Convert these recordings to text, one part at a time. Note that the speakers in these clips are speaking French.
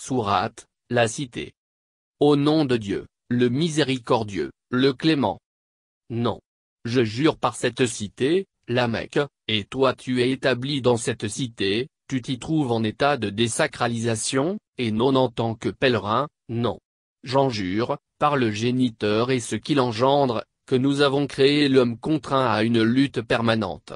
Sourate, la cité. Au nom de Dieu, le miséricordieux, le clément. Non. Je jure par cette cité, la Mecque, et toi tu es établi dans cette cité, tu t'y trouves en état de désacralisation, et non en tant que pèlerin, non. J'en jure, par le géniteur et ce qu'il engendre, que nous avons créé l'homme contraint à une lutte permanente.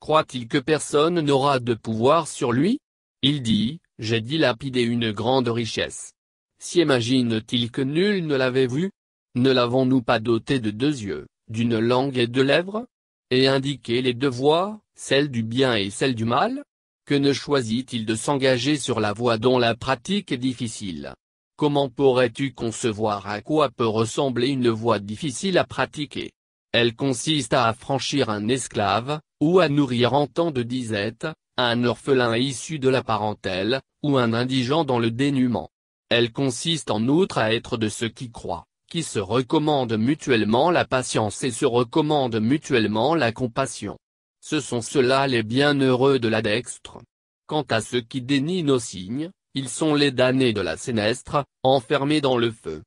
Croit-il que personne n'aura de pouvoir sur lui? Il dit, j'ai dilapidé une grande richesse. S'imagine-t-il que nul ne l'avait vu Ne l'avons-nous pas doté de deux yeux, d'une langue et de lèvres? Et indiqué les deux voies, celle du bien et celle du mal? Que ne choisit-il de s'engager sur la voie dont la pratique est difficile? Comment pourrais-tu concevoir à quoi peut ressembler une voie difficile à pratiquer? Elle consiste à affranchir un esclave, ou à nourrir en temps de disette, un orphelin issu de la parentèle, ou un indigent dans le dénuement. Elle consiste en outre à être de ceux qui croient, qui se recommandent mutuellement la patience et se recommandent mutuellement la compassion. Ce sont ceux-là les bienheureux de la dextre. Quant à ceux qui dénient nos signes, ils sont les damnés de la sénestre, enfermés dans le feu.